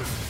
you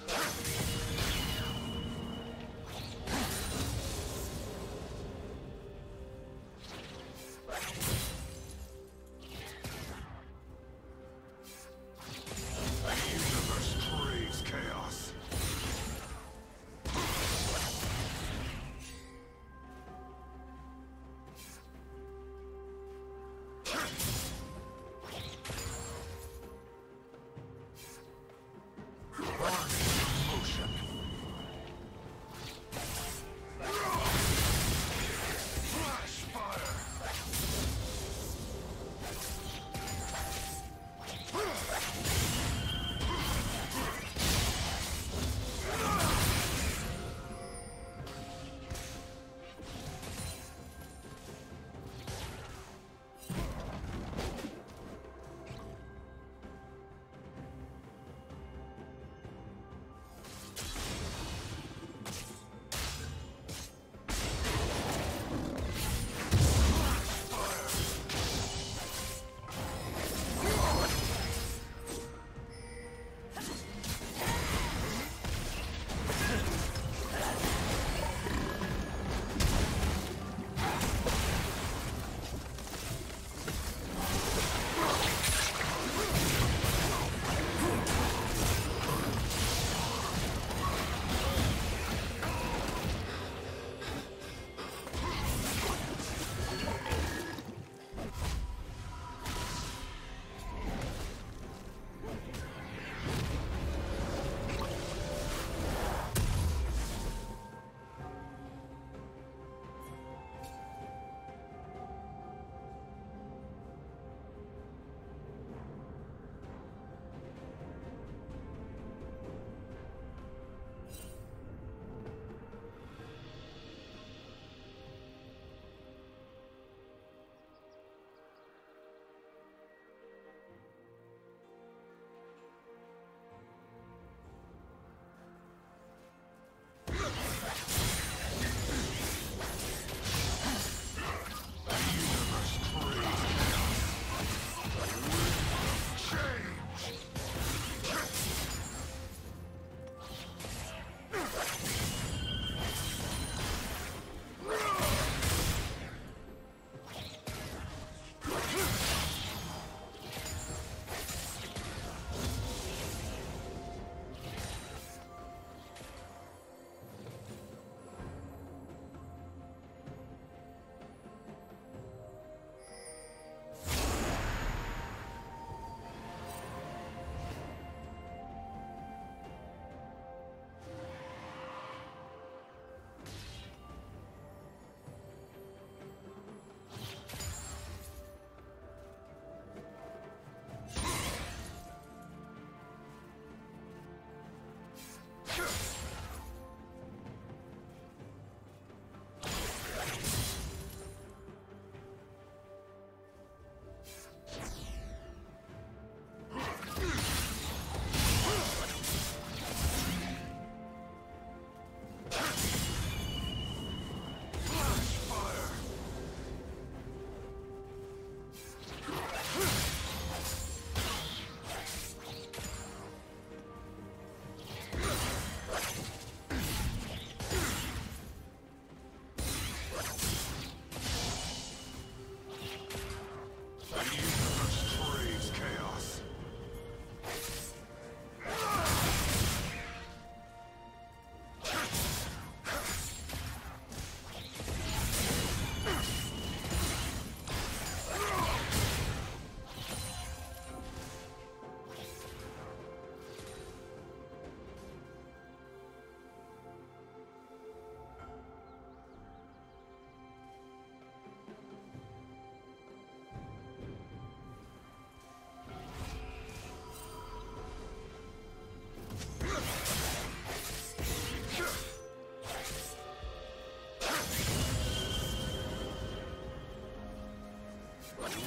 Wisdom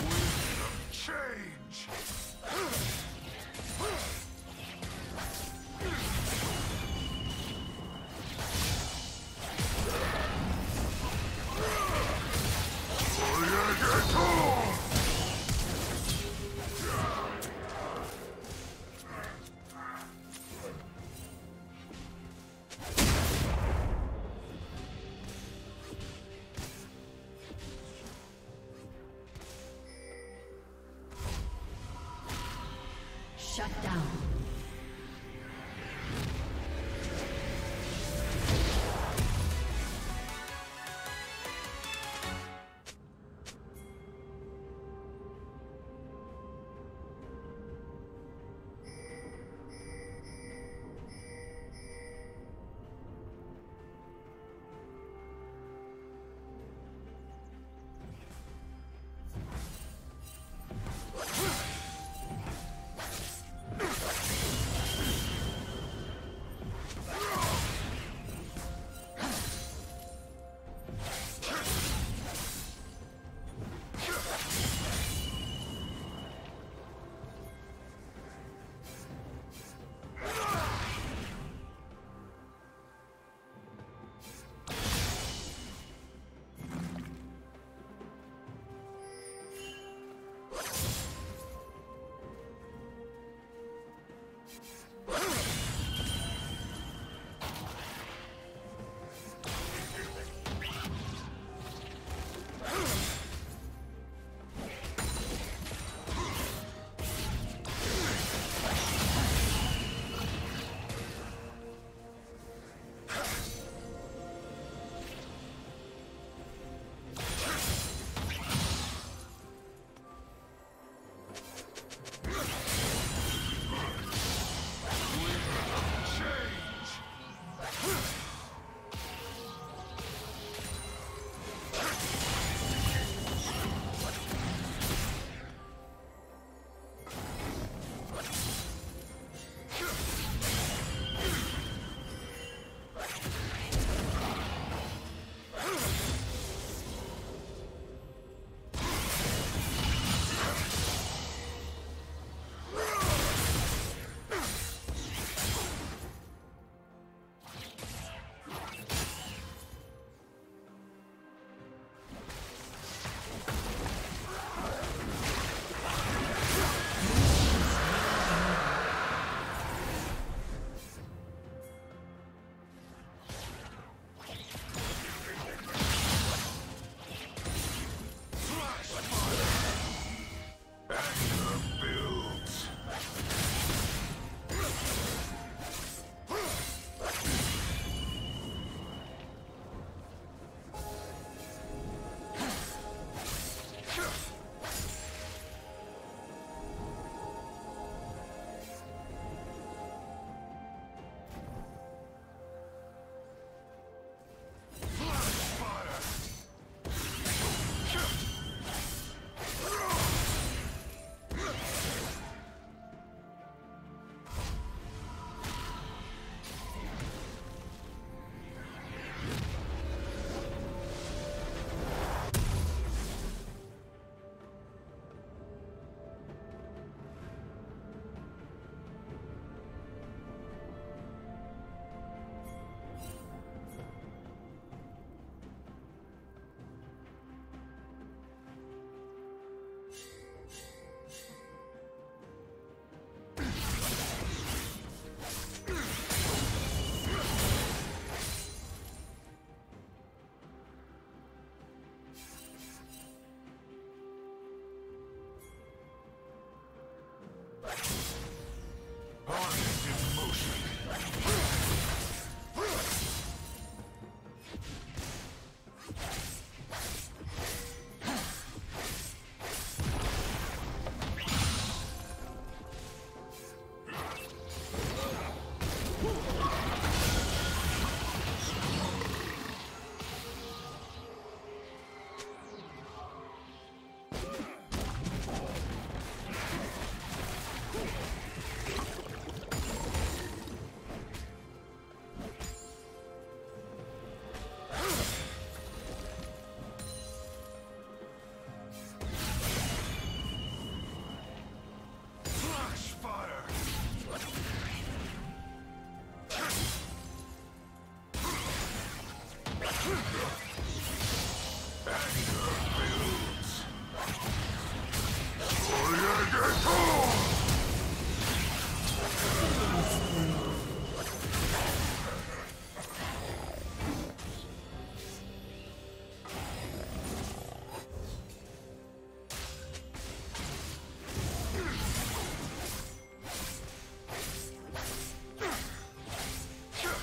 change!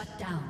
Shut down.